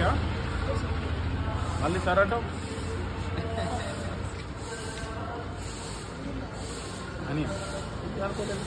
okay మళ్ళీ సరటం అని